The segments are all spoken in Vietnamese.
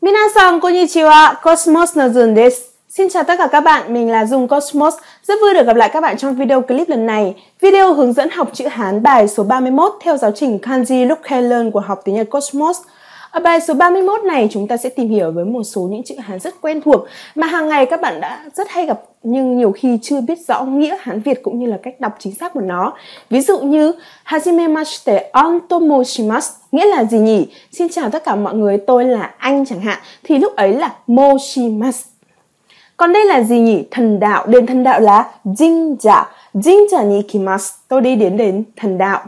Minasan konnichiwa, Cosmos Nozun desu. Xin chào tất cả các bạn, mình là Dung Cosmos. Rất vui được gặp lại các bạn trong video clip lần này. Video hướng dẫn học chữ Hán bài số 31 theo giáo trình Kanji Look Learn của học tiếng Nhật Cosmos. Ở bài số 31 này chúng ta sẽ tìm hiểu với một số những chữ Hán rất quen thuộc mà hàng ngày các bạn đã rất hay gặp nhưng nhiều khi chưa biết rõ nghĩa Hán Việt cũng như là cách đọc chính xác của nó. Ví dụ như Hajimemashite ontomoshimasu nghĩa là gì nhỉ? Xin chào tất cả mọi người, tôi là anh chẳng hạn thì lúc ấy là moshimasu. Còn đây là gì nhỉ? Thần đạo, đền thần đạo là jinja. Jinja ni kimasu. Tôi đi đến đến thần đạo.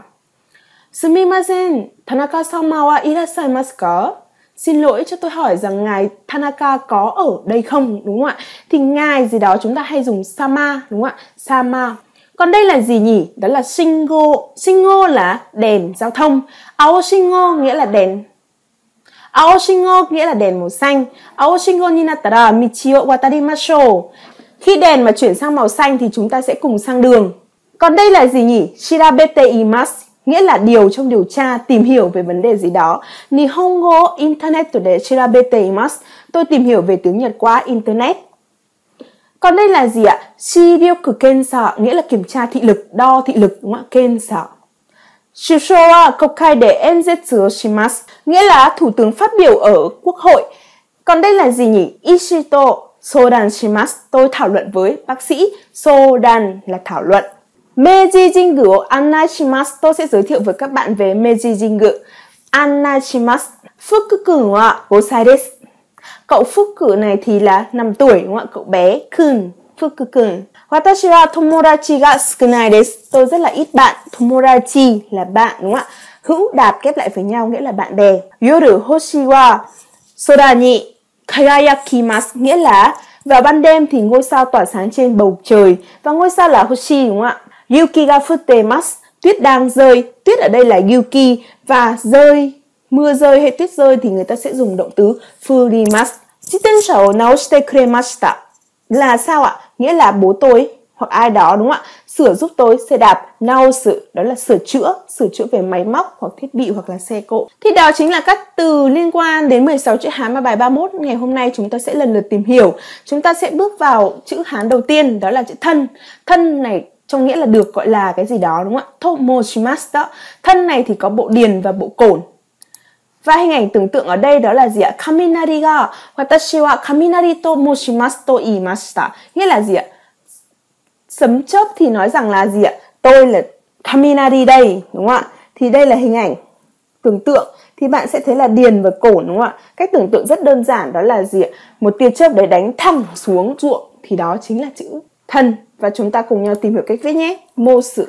Sumimasen, Tanaka-sama wa ka? Xin lỗi cho tôi hỏi rằng ngài Tanaka có ở đây không đúng không ạ? Thì ngài gì đó chúng ta hay dùng sama đúng không ạ? Sama. Còn đây là gì nhỉ? Đó là shingo. Shingo là đèn giao thông. Ao shingo nghĩa là đèn Ao shingo nghĩa là đèn màu xanh. Ao shingo ni nattara michi o watarimashou. Khi đèn mà chuyển sang màu xanh thì chúng ta sẽ cùng sang đường. Còn đây là gì nhỉ? Shirabete imasu nghĩa là điều trong điều tra tìm hiểu về vấn đề gì đó. Nihongo internet Today shirabete imasu. Tôi tìm hiểu về tiếng Nhật qua internet. Còn đây là gì ạ? Shiryoku kensa nghĩa là kiểm tra thị lực, đo thị lực đúng không ạ? Kensa. Shusho wa kokai de enzetsu shimasu nghĩa là thủ tướng phát biểu ở quốc hội. Còn đây là gì nhỉ? Ishito sodan shimasu. Tôi thảo luận với bác sĩ. Sodan là thảo luận. Meiji Jingu Anashimasu. Tôi sẽ giới thiệu với các bạn về Meiji Jingu. Anashimasu. Fukuku wa gosai desu. Cậu Phúc này thì là 5 tuổi đúng không ạ? Cậu bé Kun, Fuku-kun. Watashi wa tomodachi ga sukunai desu. Tôi rất là ít bạn. Tomodachi là bạn đúng không ạ? Hữu đạp kép lại với nhau nghĩa là bạn bè. Yoru hoshi wa sora ni kagayakimasu nghĩa là vào ban đêm thì ngôi sao tỏa sáng trên bầu trời và ngôi sao là hoshi đúng không ạ? Yuki ga futemasu tuyết đang rơi. Tuyết ở đây là yuki và rơi mưa rơi hay tuyết rơi thì người ta sẽ dùng động từ furimas. Jitensha o naoshite kuremashita là sao ạ? Nghĩa là bố tôi hoặc ai đó đúng không ạ? Sửa giúp tôi xe đạp, nao sự đó là sửa chữa, sửa chữa về máy móc hoặc thiết bị hoặc là xe cộ. Thì đó chính là các từ liên quan đến 16 chữ Hán mà bài 31 ngày hôm nay chúng ta sẽ lần lượt tìm hiểu. Chúng ta sẽ bước vào chữ Hán đầu tiên đó là chữ thân. Thân này trong nghĩa là được gọi là cái gì đó đúng không ạ? Tomoshimasu đó. Thân này thì có bộ điền và bộ cổn. Và hình ảnh tưởng tượng ở đây đó là gì ạ? Kaminari ga watashi wa kaminari to moshimasu to iimashita. Nghĩa là gì ạ? Sấm chớp thì nói rằng là gì ạ? Tôi là kaminari đây, đúng không ạ? Thì đây là hình ảnh tưởng tượng thì bạn sẽ thấy là điền và cổn đúng không ạ? Cách tưởng tượng rất đơn giản đó là gì ạ? Một tia chớp đấy đánh thẳng xuống ruộng thì đó chính là chữ thân và chúng ta cùng nhau tìm hiểu cách viết nhé. Mô sự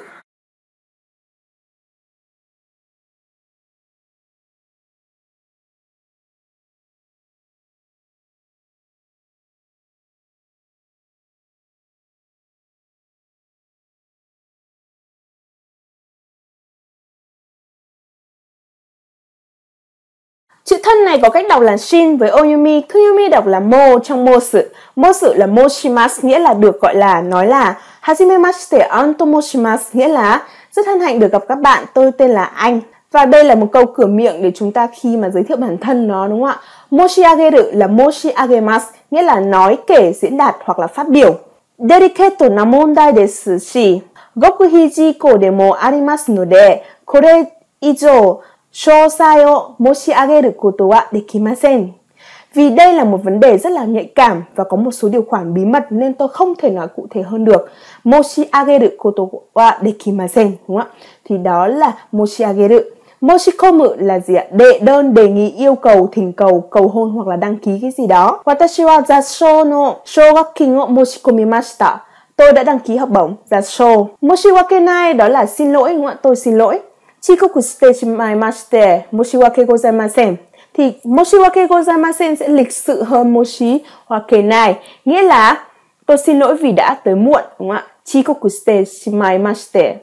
Chữ thân này có cách đọc là shin với oyumi, kuyumi đọc là mo trong mo sự. Mo sự là moshimasu nghĩa là được gọi là nói là hajimemashite antomoshimasu nghĩa là rất hân hạnh được gặp các bạn, tôi tên là anh. Và đây là một câu cửa miệng để chúng ta khi mà giới thiệu bản thân nó đúng không ạ? Moshiageru là moshiagemasu nghĩa là nói, kể, diễn đạt hoặc là phát biểu. Delicate na mondai desu shi, goku hijiko demo arimasu node, kore ijo 詳細を申し上げることはできません。Vì đây là một vấn đề rất là nhạy cảm và có một số điều khoản bí mật nên tôi không thể nói cụ thể hơn được. Moshiageru koto wa dekimasen đúng không ạ? Thì đó là moshiageru. Moshikomu là gì ạ? Đệ đơn đề nghị yêu cầu thỉnh cầu cầu hôn hoặc là đăng ký cái gì đó. Watashi wa zasho no shogakin o moshikomimashita. Tôi đã đăng ký học bổng zasho. Moshiwakenai đó là xin lỗi đúng không ạ? Tôi xin lỗi. 遅刻してしまいまして、申し訳ございません。Thì shite moshiwake gozaimasen thì sẽ lịch sự hơn moshi wake này nghĩa là, tôi xin lỗi vì đã tới muộn, đúng không ạ? Chikoku shite shimaimashite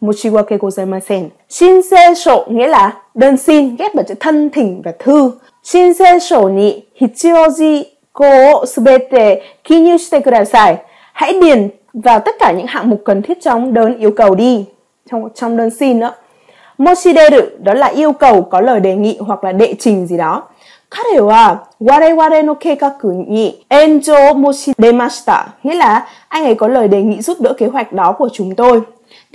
moshiwake gozaimasen shinse nghĩa là đơn xin, ghép vào chữ thân thỉnh và thư. Shinse sho ni hichioji ko subete kinyu shite kudasai. Hãy điền vào tất cả những hạng mục cần thiết trong đơn yêu cầu đi, trong trong đơn xin đó moshideru đó là yêu cầu có lời đề nghị hoặc là đệ trình gì đó. Kare wa wareware no keikaku ni enjo moshidemashita, nghĩa là anh ấy có lời đề nghị giúp đỡ kế hoạch đó của chúng tôi.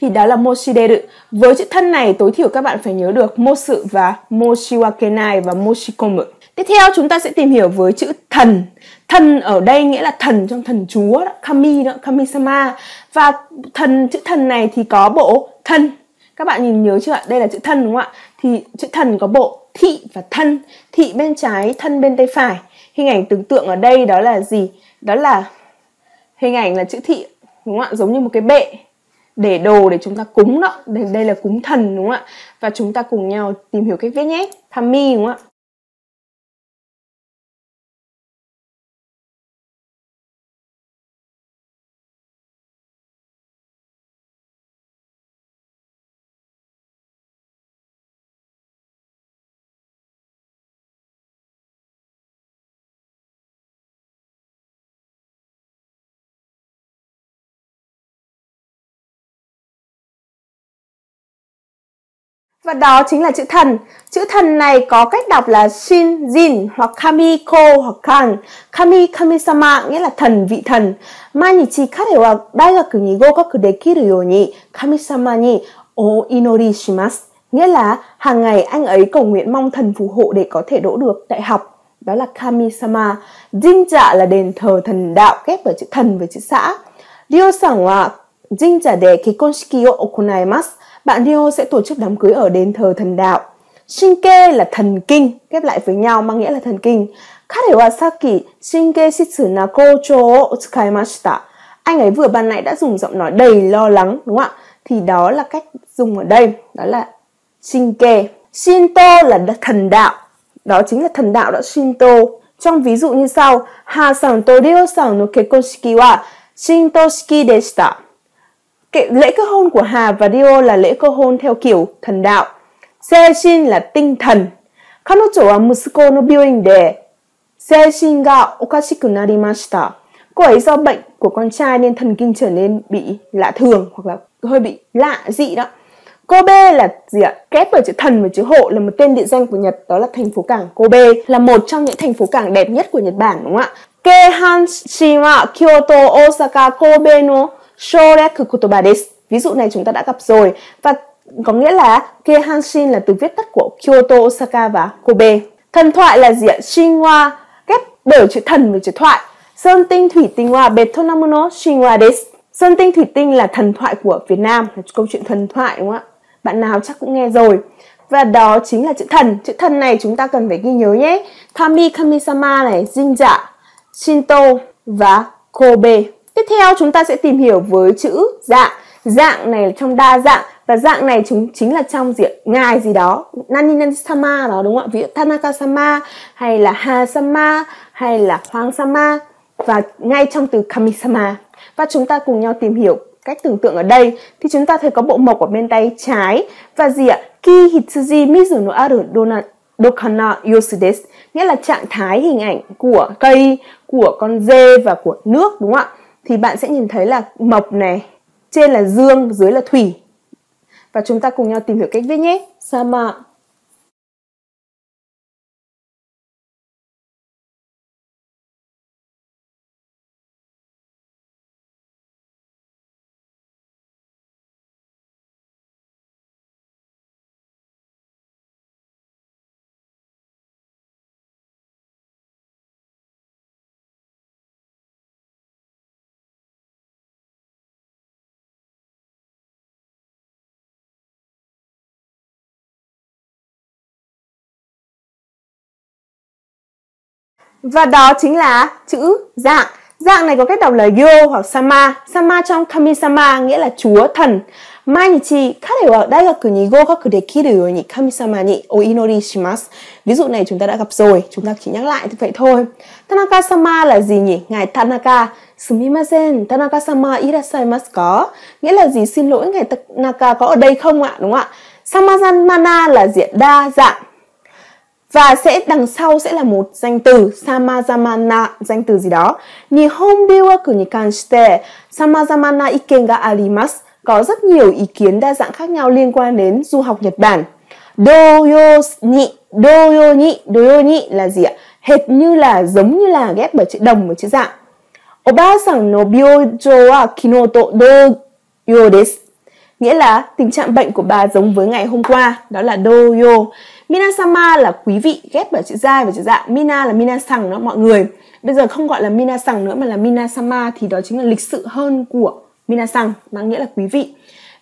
Thì đó là moshideru. Với chữ thân này tối thiểu các bạn phải nhớ được mosu và moshiwakenai và moshikomu. Tiếp theo chúng ta sẽ tìm hiểu với chữ thần. Thần ở đây nghĩa là thần trong thần chúa, đó, kami đó, kamisama. Và thần chữ thần này thì có bộ thân các bạn nhìn nhớ chưa ạ? Đây là chữ thân đúng không ạ? Thì chữ thần có bộ thị và thân. Thị bên trái, thân bên tay phải. Hình ảnh tưởng tượng ở đây đó là gì? Đó là hình ảnh là chữ thị đúng không ạ? Giống như một cái bệ để đồ để chúng ta cúng đó. Đây, đây là cúng thần đúng không ạ? Và chúng ta cùng nhau tìm hiểu cách viết nhé. Kami đúng không ạ? Và đó chính là chữ thần. Chữ thần này có cách đọc là Shin, Jin hoặc Kamiko hoặc Kan. Kami, Kami-sama nghĩa là thần, vị thần. Mainichi kare wa daigaku ni gokaku dekiru you ni Kami-sama ni o inori shimasu. Nghĩa là hàng ngày anh ấy cầu nguyện mong thần phù hộ để có thể đỗ được đại học. Đó là Kami-sama. Jinja dạ là đền thờ thần đạo ghép bởi chữ thần với chữ xã. Ryo-san wa jinja de dạ kikkonshiki o okonaimasu bạn Rio sẽ tổ chức đám cưới ở đền thờ thần đạo. Shinke là thần kinh, ghép lại với nhau mang nghĩa là thần kinh. Kare wa saki shinke shitsu na kocho o tsukaimashita. Anh ấy vừa ban nãy đã dùng giọng nói đầy lo lắng, đúng không ạ? Thì đó là cách dùng ở đây, đó là shinke. Shinto là thần đạo, đó chính là thần đạo đó Shinto. Trong ví dụ như sau, Ha-san to Ryo-san no kekkonshiki wa Shinto shiki deshita lễ cơ hôn của Hà và Dio là lễ cơ hôn theo kiểu thần đạo. Seishin là tinh thần. Kanocho wa musuko no byouin de seishin ga okashiku narimashita. Cô ấy do bệnh của con trai nên thần kinh trở nên bị lạ thường hoặc là hơi bị lạ dị đó. Kobe là gì ạ? Kép ở chữ thần và chữ hộ là một tên địa danh của Nhật, đó là thành phố cảng Kobe, là một trong những thành phố cảng đẹp nhất của Nhật Bản đúng không ạ? Keihan, Shima, Kyoto, Osaka, Kobe no shoreku kotoba desu. Ví dụ này chúng ta đã gặp rồi và có nghĩa là Kehanshin là từ viết tắt của Kyoto, Osaka và Kobe. Thần thoại là gì ạ? Shinwa ghép bởi chữ thần với chữ thoại. Sơn tinh thủy tinh hoa Betonamuno shinwa desu. Sơn tinh thủy tinh là thần thoại của Việt Nam, là câu chuyện thần thoại đúng không ạ? Bạn nào chắc cũng nghe rồi. Và đó chính là chữ thần. Chữ thần này chúng ta cần phải ghi nhớ nhé. Kami Kamisama này, Jinja, Shinto và Kobe. Tiếp theo chúng ta sẽ tìm hiểu với chữ dạng. Dạng này trong đa dạng và dạng này chúng, chính là trong diện ngài gì đó. Nani nani sama đó, đúng không ạ? Ví dụ tanaka sama, hay là ha sama, hay là hoàng sama. Và ngay trong từ kami sama. Và chúng ta cùng nhau tìm hiểu cách tưởng tượng ở đây. Thì chúng ta thấy có bộ mộc ở bên tay trái. Và gì ạ? Ki hitsuji mizu no aru dona, dokana yosu desu. Nghĩa là trạng thái hình ảnh của cây, của con dê và của nước, đúng không ạ? Thì bạn sẽ nhìn thấy là mộc này, trên là dương, dưới là thủy. Và chúng ta cùng nhau tìm hiểu cách viết nhé. Sama Và đó chính là chữ dạng. Dạng này có cách đọc là yo hoặc sama. Sama trong kami-sama nghĩa là chúa thần. Mainichi kare wa daigaku ni gokaku dekiru you kami-sama ni o inori shimasu. Ví dụ này chúng ta đã gặp rồi, chúng ta chỉ nhắc lại vậy thôi. Tanaka-sama là gì nhỉ? Ngài Tanaka. Sumimasen, Tanaka-sama irasaimasu có Nghĩa là gì? Xin lỗi, ngài Tanaka có ở đây không ạ? Đúng không ạ? Samazanmana là diện đa dạng và sẽ đằng sau sẽ là một danh từ, samazamana, danh từ gì đó. Nihon byowaku ni kanshite samazamana iken ga arimasu. Có rất nhiều ý kiến đa dạng khác nhau liên quan đến du học Nhật Bản. Doyo ni doyo ni doyo ni là gì ạ hệt như là, giống như là ghép bởi chữ đồng và chữ dạng Obasan no byojo wa kino to doyo desu nghĩa là tình trạng bệnh của bà giống với ngày hôm qua, đó là doyo Minasama là quý vị ghép bởi chữ dai và chữ dạng. Mina là minasang đó, mọi người. Bây giờ không gọi là minasang nữa, mà là minasama thì đó chính là lịch sự hơn của minasang mang nghĩa là quý vị.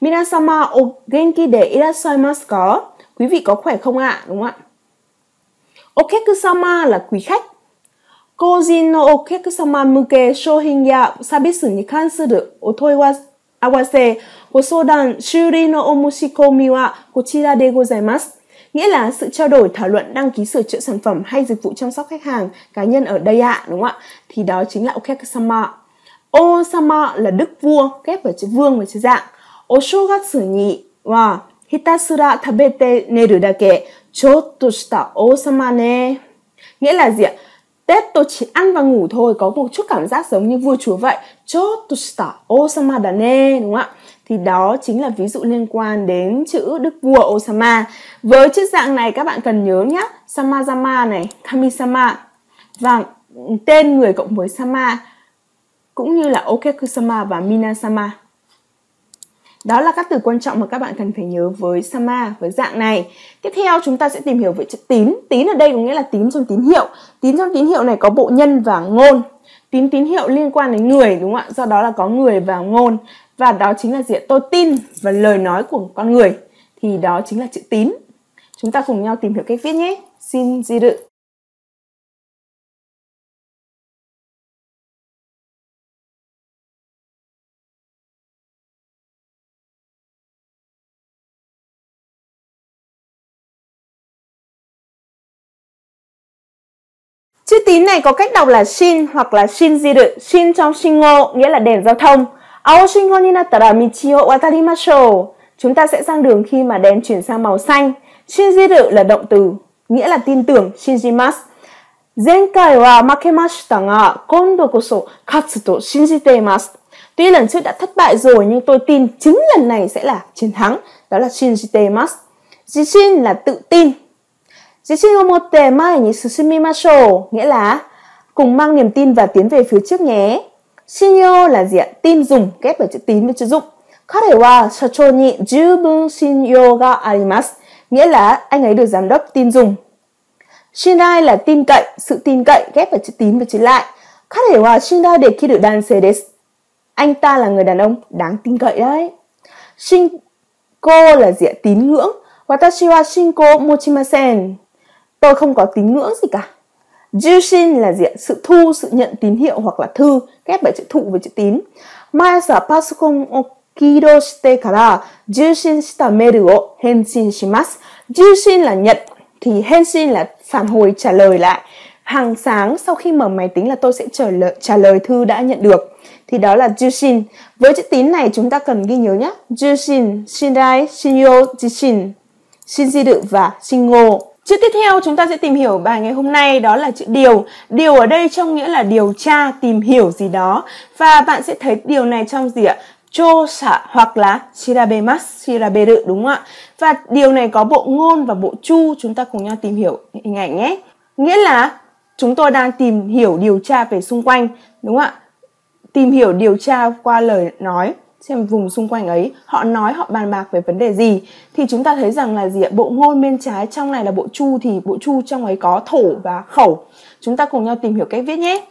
Minasama o genki de irashaimasu có Quý vị có khỏe không ạ? À? Đúng không ạ? Okekusama là quý khách. Kojin no okekusama muke shohin ya sabisu ni kansuru, otoi wa, awase go sodan shuri no omushikomi wa kochira de gozaimasu nghĩa là sự trao đổi thảo luận đăng ký sửa chữa sản phẩm hay dịch vụ chăm sóc khách hàng cá nhân ở đây ạ à, đúng không ạ? Thì đó chính là okekasama osama là đức vua ghép vào chữ vương và chữ dạng. Oshogatsu ni wa hitasura tabete neru dake. Chotto shita osama ne. Nghĩa là gì ạ? Tết tôi chỉ ăn và ngủ thôi, có một chút cảm giác giống như vua chúa vậy. Chotto shita osama da ne, đúng không ạ? Thì đó chính là ví dụ liên quan đến chữ đức vua Osama. Với chữ dạng này các bạn cần nhớ nhé. Samazama này, Kamisama. Và vâng, tên người cộng với Sama cũng như là Okekusama và Minasama. Đó là các từ quan trọng mà các bạn cần phải nhớ với sama với dạng này. Tiếp theo chúng ta sẽ tìm hiểu về chữ tín. Tín ở đây có nghĩa là tín trong tín hiệu. Tín trong tín hiệu này có bộ nhân và ngôn. Tín tín hiệu liên quan đến người đúng không ạ? Do đó là có người và ngôn. Và đó chính là diện tôi tin và lời nói của con người. Thì đó chính là chữ tín. Chúng ta cùng nhau tìm hiểu cách viết nhé. Xin di dự Chữ tín này có cách đọc là shin hoặc là shinjiru. Shin trong shingo nghĩa là đèn giao thông. 青信号になったら道を渡りましょう。Chúng. Chúng ta sẽ sang đường khi mà đèn chuyển sang màu xanh. Shinjiru là động từ, nghĩa là tin tưởng, shinjimasu. Zenkai wa ga kondo koso katsu to lần trước đã thất bại rồi nhưng tôi tin chính lần này sẽ là chiến thắng. Đó là shinjite. Jishin là tự tin, nghĩa là cùng mang niềm tin và tiến về phía trước nhé. Shinyo là gì ạ? Tin dùng ghép bởi chữ tín với chữ dụng. 彼は社長に十分信用があります。Nghĩa là anh ấy được giám đốc tin dùng. Shinrai là tin cậy, sự tin cậy ghép vào chữ tín và chữ lại. 彼は信頼できる男性です。Anh ta là người đàn ông đáng tin cậy đấy. Shinko là gì ạ? Tín ngưỡng. Watashi wa shinko mochimasen. Tôi không có tín ngưỡng gì cả. Jushin là gì ạ? Sự thu, sự nhận tín hiệu hoặc là thư, ghép bởi chữ thụ với chữ tín. Mayasa pasukon o kido shite kara jushin shita meru o henshin shimasu. Jushin là nhận thì henshin là phản hồi trả lời lại. Hàng sáng sau khi mở máy tính là tôi sẽ trả lời, trả lời thư đã nhận được. Thì đó là jushin. Với chữ tín này chúng ta cần ghi nhớ nhé. Jushin, shinrai, shinyo, jishin, shinjiru và shingo. Chữ tiếp theo chúng ta sẽ tìm hiểu bài ngày hôm nay đó là chữ điều. Điều ở đây trong nghĩa là điều tra, tìm hiểu gì đó. Và bạn sẽ thấy điều này trong gì ạ? Chô xạ hoặc là shirabemas, shiraberu đúng không ạ? Và điều này có bộ ngôn và bộ chu, chúng ta cùng nhau tìm hiểu hình ảnh nhé. Nghĩa là chúng tôi đang tìm hiểu điều tra về xung quanh, đúng không ạ? Tìm hiểu điều tra qua lời nói xem vùng xung quanh ấy, họ nói họ bàn bạc về vấn đề gì. Thì chúng ta thấy rằng là gì ạ? Bộ ngôn bên trái trong này là bộ chu thì bộ chu trong ấy có thổ và khẩu. Chúng ta cùng nhau tìm hiểu cách viết nhé.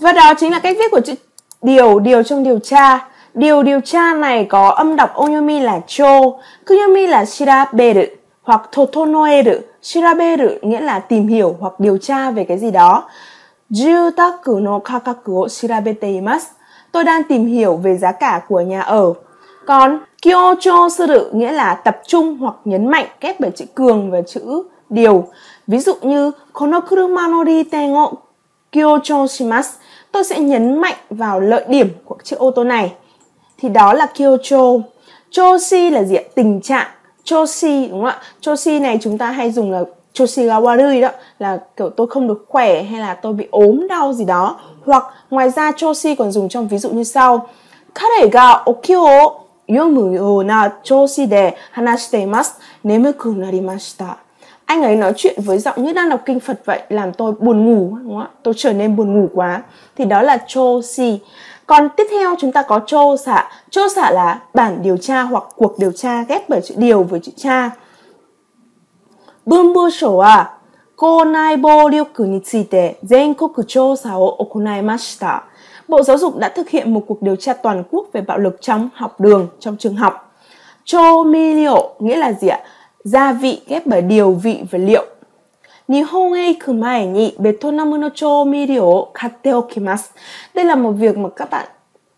Và đó chính là cách viết của chữ điều, điều trong điều tra. Điều điều tra này có âm đọc onyomi là cho, kuyomi là shiraberu hoặc totonoeru. Shiraberu nghĩa là tìm hiểu hoặc điều tra về cái gì đó. Jutaku no kakaku o shirabete imasu. Tôi đang tìm hiểu về giá cả của nhà ở. Còn kyocho suru nghĩa là tập trung hoặc nhấn mạnh kép bởi chữ cường và chữ điều. Ví dụ như kono kuruma no riten o kyocho shimasu. Tôi sẽ nhấn mạnh vào lợi điểm của chiếc ô tô này. Thì đó là kyocho. Choshi là gì ạ? Tình trạng. Choshi, đúng không ạ? Choshi này chúng ta hay dùng là choshi gawarui đó, là kiểu tôi không được khỏe hay là tôi bị ốm, đau gì đó. Hoặc ngoài ra choshi còn dùng trong ví dụ như sau. Kare ga okyo, yomu yona choshi de hanashite imasu. Nemuku narimashita anh ấy nói chuyện với giọng như đang đọc kinh Phật vậy làm tôi buồn ngủ đúng không ạ? Tôi trở nên buồn ngủ quá. Thì đó là cho si. Còn tiếp theo chúng ta có chô xạ. Chô xạ là bản điều tra hoặc cuộc điều tra ghép bởi chữ điều với chữ cha. Bunbu sổ à, cô nai bo ryoku ni tsuite chô chousa o okonaimashita. Bộ Giáo dục đã thực hiện một cuộc điều tra toàn quốc về bạo lực trong học đường, trong trường học. Cho mi liệu nghĩa là gì ạ? Gia vị ghép bởi điều vị và liệu. 日本へ行く前にベトナムの調味料を買っておきます。Đây. À Đây là một việc mà các bạn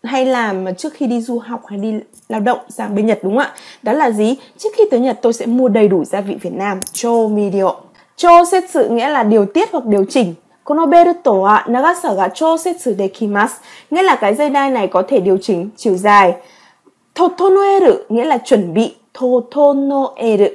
hay làm mà trước khi đi du học hay đi lao động sang bên Nhật, đúng không ạ? Đó là gì? Trước khi tới Nhật, tôi sẽ mua đầy đủ gia vị Việt Nam. Choumiryou. Cho xét sự nghĩa là điều tiết hoặc điều chỉnh. Kono beruto wa nagasa ga chousetsu dekimasu. Nghĩa là cái dây đai này có thể điều chỉnh chiều dài. Totonoeru nghĩa là chuẩn bị. Totonoeru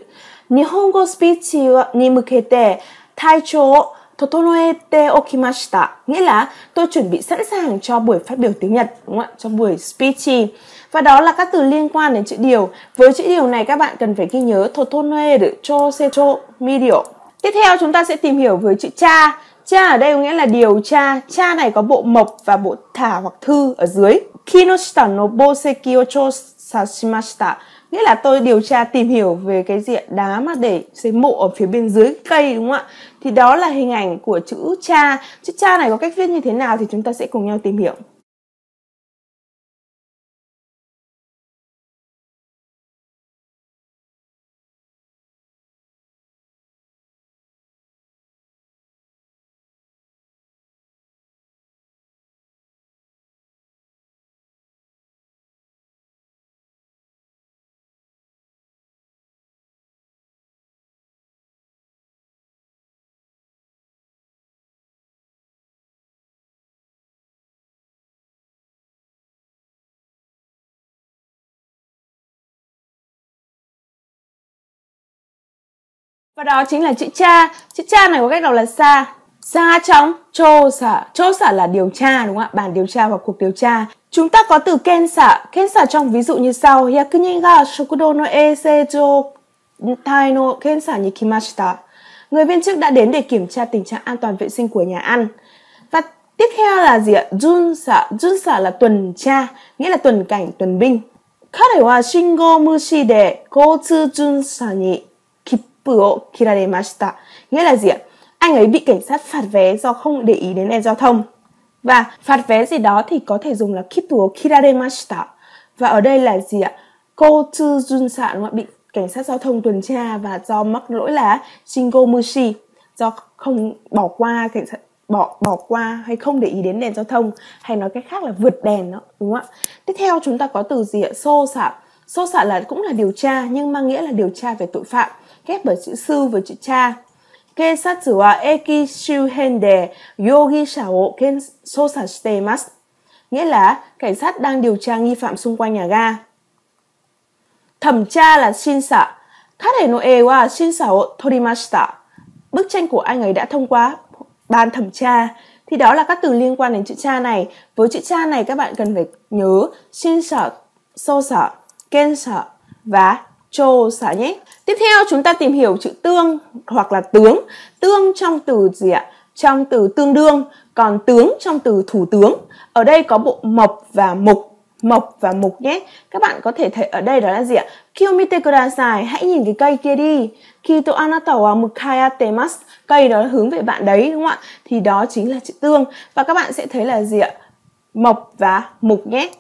日本語スピーチに向けて体調を整えておきました nghĩa là tôi chuẩn bị sẵn sàng cho buổi phát biểu tiếng Nhật đúng không ạ cho buổi speech và đó là các từ liên quan đến chữ điều với chữ điều này các bạn cần phải ghi nhớ totonoe để cho se cho midio tiếp theo chúng ta sẽ tìm hiểu với chữ cha cha ở đây có nghĩa là điều tra cha này có bộ mộc và bộ thả hoặc thư ở dưới kinoshita no boseki o cho sashimashita nghĩa là tôi điều tra tìm hiểu về cái diện đá mà để xây mộ ở phía bên dưới cây, đúng không ạ? Thì đó là hình ảnh của chữ cha. Chữ cha này có cách viết như thế nào thì chúng ta sẽ cùng nhau tìm hiểu. Và đó chính là chữ cha. Chữ cha này có cách đọc là sa. Sa trong chô xả. Chô xả là điều tra đúng không ạ? Bản điều tra hoặc cuộc điều tra. Chúng ta có từ ken xả. Ken xả trong ví dụ như sau. yakunin ga shokudo no eisejo tai no ken xả ni kimashita. Người viên chức đã đến để kiểm tra tình trạng an toàn vệ sinh của nhà ăn. Và tiếp theo là gì ạ? Jun xả. Jun xả là tuần tra, nghĩa là tuần cảnh, tuần binh. Kare wa shingo de koutsu jun xả bửu kirarimashita. Nghĩa là gì ạ? Anh ấy bị cảnh sát phạt vé do không để ý đến đèn giao thông. Và phạt vé gì đó thì có thể dùng là kitu kirarimashita. Và ở đây là gì ạ? Cô Tư Jun Sa bị cảnh sát giao thông tuần tra và do mắc lỗi là Shingo Mushi, do không bỏ qua cảnh sát, bỏ bỏ qua hay không để ý đến đèn giao thông, hay nói cách khác là vượt đèn đó, đúng không ạ tiếp theo chúng ta có từ gì ạ xô xạ xô xạ là, cũng là điều tra, nhưng mang nghĩa là điều tra về tội phạm ghép bởi chữ sư với chữ cha. Keisatsu wa eki shuhen de yogisha wo kensosa shite. Nghĩa là cảnh sát đang điều tra nghi phạm xung quanh nhà ga. Thẩm tra là shinsa. Kare no e wa shinsa wo torimashita. Bức tranh của anh ấy đã thông qua ban thẩm tra. Thì đó là các từ liên quan đến chữ cha này. Với chữ cha này các bạn cần phải nhớ shinsa, ken kensa và chô xả nhé. Tiếp theo chúng ta tìm hiểu chữ tương hoặc là tướng. Tương trong từ gì ạ? Trong từ tương đương, còn tướng trong từ thủ tướng. Ở đây có bộ mộc và mục. mộc và mục nhé. Các bạn có thể thấy ở đây đó là gì ạ? Kiyomite kudasai, hãy nhìn cái cây kia đi. Kito anata wa mukayate mas Cây đó hướng về bạn đấy đúng không ạ? Thì đó chính là chữ tương. Và các bạn sẽ thấy là gì ạ? Mộc và mục nhé.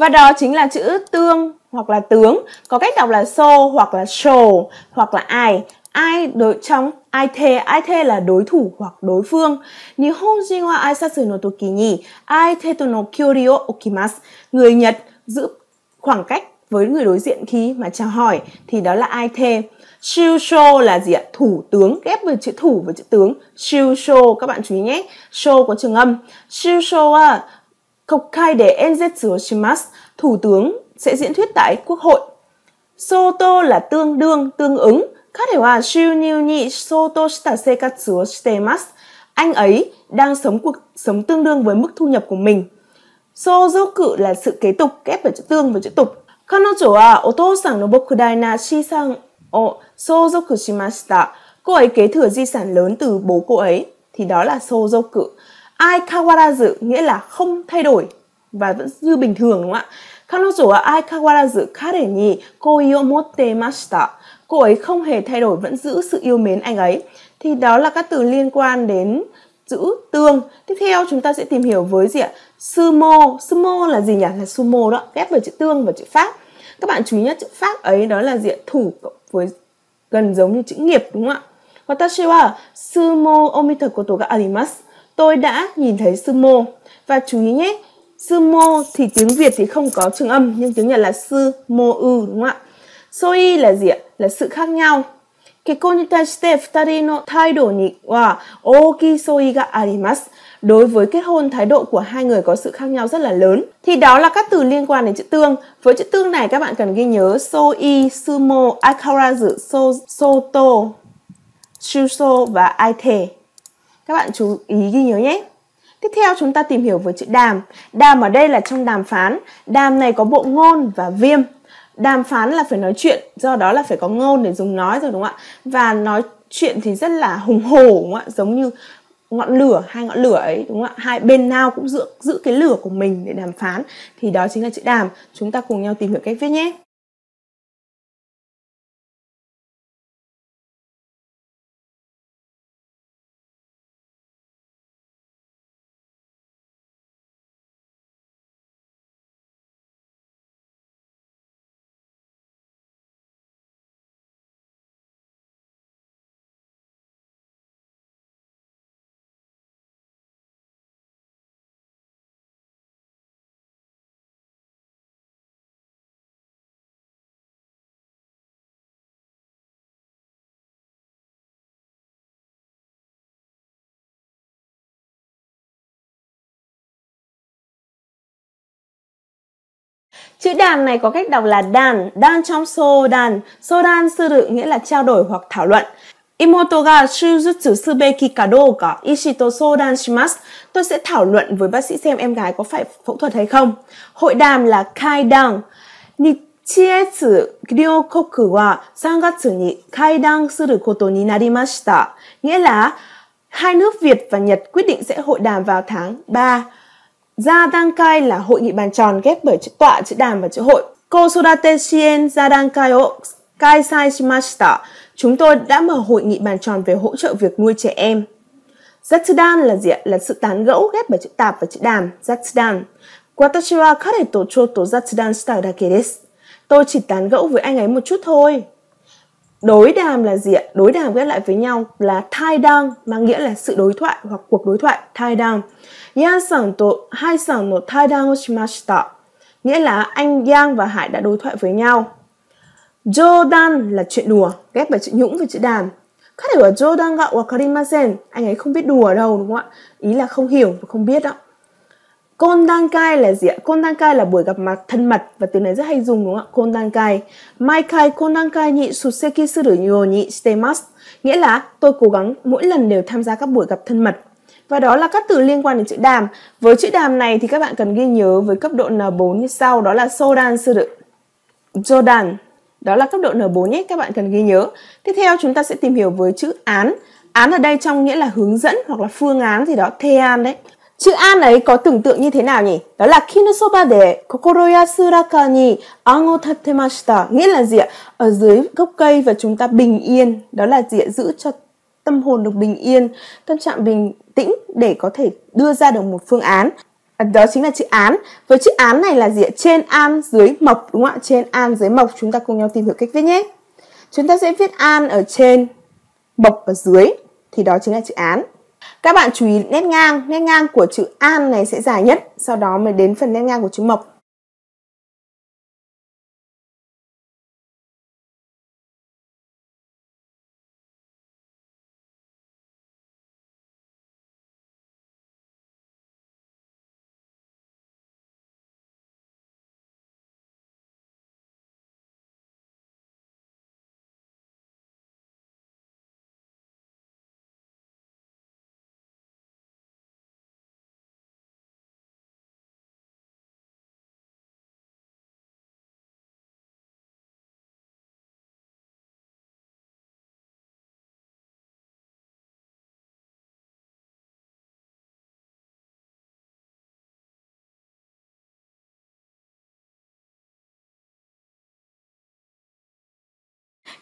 Và đó chính là chữ tương hoặc là tướng, có cách đọc là so hoặc là show hoặc là ai. Ai đối trong ai thề ai thề là đối thủ hoặc đối phương. Nihonjin wa aisatsu no toki ni ai thề to no kyori o okimasu. Người Nhật giữ khoảng cách với người đối diện khi mà chào hỏi thì đó là ai thê. Shusho là gì ạ? Thủ tướng ghép với chữ thủ với chữ tướng. Shusho các bạn chú ý nhé. Show có trường âm. Shusho Kokai de enzetsu shimasu, thủ tướng sẽ diễn thuyết tại quốc hội. Soto là tương đương, tương ứng. Kare wa shūnyū ni soto shita seikatsu wo shitemasu. Anh ấy đang sống cuộc sống tương đương với mức thu nhập của mình. Sozoku là sự kế tục, ghép vào chữ tương và chữ tục. Kanojo wa otosan no bokudai na shisan o sozoku shimashita. Cô ấy kế thừa di sản lớn từ bố cô ấy. Thì đó là sozoku ai kawarazu nghĩa là không thay đổi và vẫn như bình thường đúng không ạ? Kanojo wa ai kawarazu kare ni koi o motte mashita. Cô ấy không hề thay đổi vẫn giữ sự yêu mến anh ấy. Thì đó là các từ liên quan đến chữ tương. Tiếp theo chúng ta sẽ tìm hiểu với gì ạ? Sumo. Sumo là gì nhỉ? Là sumo đó, ghép với chữ tương và chữ pháp. Các bạn chú ý nhé, chữ pháp ấy đó là diện thủ cộng với gần giống như chữ nghiệp đúng không ạ? Watashi wa sumo omita koto ga arimasu tôi đã nhìn thấy sumo và chú ý nhé sumo thì tiếng Việt thì không có trường âm nhưng tiếng Nhật là sư mô ư đúng không ạ soi là gì ạ là sự khác nhau 結婚に対して二人の態度には大きい相違があります。Đối với kết hôn, thái độ của hai người có sự khác nhau rất là lớn. Thì đó là các từ liên quan đến chữ tương. Với chữ tương này các bạn cần ghi nhớ soi, sumo, akarazu, so, soto, shuso và aite. Các bạn chú ý ghi nhớ nhé. Tiếp theo chúng ta tìm hiểu với chữ đàm. Đàm ở đây là trong đàm phán. Đàm này có bộ ngôn và viêm. Đàm phán là phải nói chuyện, do đó là phải có ngôn để dùng nói rồi đúng không ạ? Và nói chuyện thì rất là hùng hổ đúng không ạ? Giống như ngọn lửa, hai ngọn lửa ấy đúng không ạ? Hai bên nào cũng giữ giữ cái lửa của mình để đàm phán. Thì đó chính là chữ đàm. Chúng ta cùng nhau tìm hiểu cách viết nhé. Chữ đàn này có cách đọc là đàn, đàn trong sô đàn. Sô đàn sư rự nghĩa là trao đổi hoặc thảo luận. Imoto ga shuzutsu subeki ka douka ishi to sodan shimasu. Tôi sẽ thảo luận với bác sĩ xem em gái có phải phẫu thuật hay không. Hội đàm là kai dan. Nichietsu ryokoku wa 3 gatsu ni kai dan suru koto ni narimashita. Nghĩa là hai nước Việt và Nhật quyết định sẽ hội đàm vào tháng 3. Gia là hội nghị bàn tròn ghép bởi chữ tọa, chữ đàm và chữ hội. Kosudate shien gia o Kaisai shimashita. Chúng tôi đã mở hội nghị bàn tròn về hỗ trợ việc nuôi trẻ em. Zatsudan là gì ạ? Là sự tán gẫu ghép bởi chữ tạp và chữ đàm. Zatsudan. Watashi wa kare to choto zatsudan shita dake desu. Tôi chỉ tán gẫu với anh ấy một chút thôi. Đối đàm là gì ạ? Đối đàm ghép lại với nhau là thai đăng, mang nghĩa là sự đối thoại hoặc cuộc đối thoại, thai đăng. Yang sản tổ hai sản một thai đăng shimashita. Nghĩa là anh Yang và Hải đã đối thoại với nhau. Jodan là chuyện đùa, ghép vào chữ nhũng và chữ đàm. có thể là Jodan gạo wakarimasen, anh ấy không biết đùa đâu đúng không ạ? Ý là không hiểu và không biết đó. Kondankai là gì ạ? Kondankai là buổi gặp mặt thân mật và từ này rất hay dùng đúng không ạ? Kondankai. Maikai kondankai ni suseki suru yo ni shitemasu. Nghĩa là tôi cố gắng mỗi lần đều tham gia các buổi gặp thân mật. Và đó là các từ liên quan đến chữ đàm. Với chữ đàm này thì các bạn cần ghi nhớ với cấp độ N4 như sau, đó là sodan suru, jodan. Đó là cấp độ N4 nhé, các bạn cần ghi nhớ. Tiếp theo chúng ta sẽ tìm hiểu với chữ án. Án ở đây trong nghĩa là hướng dẫn hoặc là phương án gì đó, thean đấy. Chữ an ấy có tưởng tượng như thế nào nhỉ? Đó là kinosoba de kokoro yasuraka ni an o tatemashita. Nghĩa là gì ạ? Ở dưới gốc cây và chúng ta bình yên. Đó là gì ạ? Giữ cho tâm hồn được bình yên, tâm trạng bình tĩnh để có thể đưa ra được một phương án. À, đó chính là chữ án. Với chữ án này là gì ạ? Trên an dưới mộc đúng không ạ? Trên an dưới mộc chúng ta cùng nhau tìm hiểu cách viết nhé. Chúng ta sẽ viết an ở trên, mộc ở dưới thì đó chính là chữ án. Các bạn chú ý nét ngang, nét ngang của chữ an này sẽ dài nhất, sau đó mới đến phần nét ngang của chữ mộc.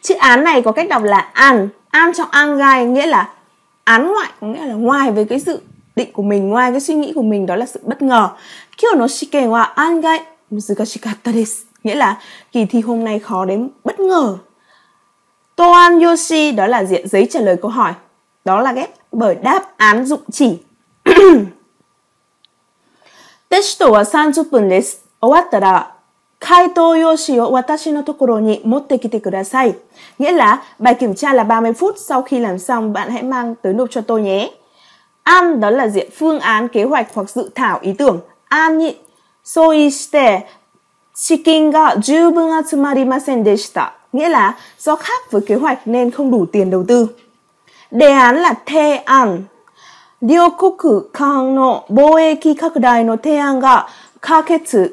Chữ án này có cách đọc là an. An trong an gai nghĩa là án ngoại, có nghĩa là ngoài với cái dự định của mình, ngoài cái suy nghĩ của mình đó là sự bất ngờ. Kyo no shiken wa an gai muzukashikatta desu. Nghĩa là kỳ thi hôm nay khó đến bất ngờ. Toan Yoshi đó là diện giấy trả lời câu hỏi. Đó là ghép bởi đáp án dụng chỉ. Testo wa 30分です。終わったら khai tô yoshi o watashi no tokoro ni motte kite kudasai. Nghĩa là bài kiểm tra là 30 phút sau khi làm xong bạn hãy mang tới nộp cho tôi nhé. An đó là diện phương án, kế hoạch hoặc dự thảo ý tưởng. An ni soishite shikin ga jubun atsumarimasen deshita. Nghĩa là do khác với kế hoạch nên không đủ tiền đầu tư. Đề án là the an. Ryokoku kan no boeki kakudai no tean ga kaketsu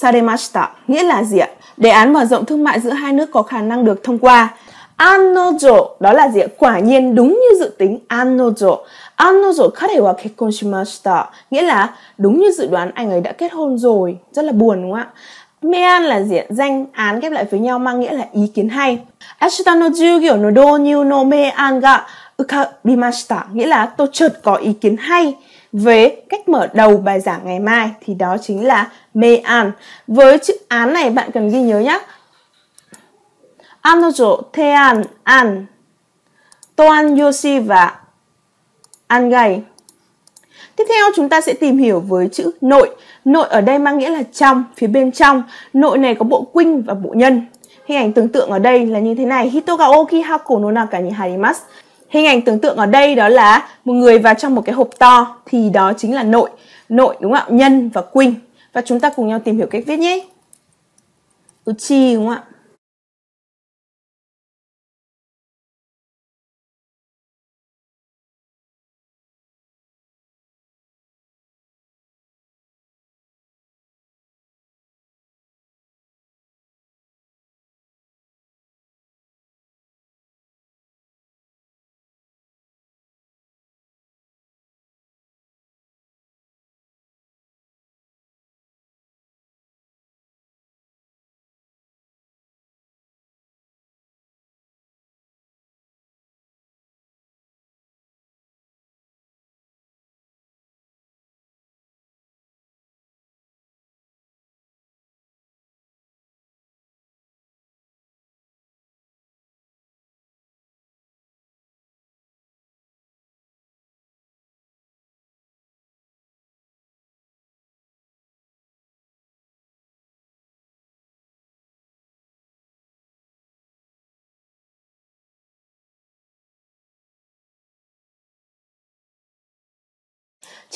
saremashita nghĩa là gì ạ? Đề án mở rộng thương mại giữa hai nước có khả năng được thông qua. Anojo đó là gì ạ? Quả nhiên đúng như dự tính. Anojo. Anojo kare wa kekkon shimashita nghĩa là đúng như dự đoán, anh ấy đã kết hôn rồi. Rất là buồn, đúng không ạ? Mean là gì? Danh án ghép lại với nhau mang nghĩa là ý kiến hay. Ashita no jugyo no dōnyū no mean ga ukabimashita nghĩa là tôi chợt có ý kiến hay về cách mở đầu bài giảng ngày mai thì đó chính là mê an. Với chữ án này bạn cần ghi nhớ nhé. Anojo, Tean, An, Toan, Yoshi và Angai. Tiếp theo chúng ta sẽ tìm hiểu với chữ nội. Nội ở đây mang nghĩa là trong, phía bên trong. Nội này có bộ quynh và bộ nhân. Hình ảnh tưởng tượng ở đây là như thế này. Hito oki hako no naka ni harimasu. Hình ảnh tưởng tượng ở đây đó là một người vào trong một cái hộp to, thì đó chính là nội. Nội đúng không ạ? Nhân và quynh. Và chúng ta cùng nhau tìm hiểu cách viết nhé. Uchi đúng không ạ?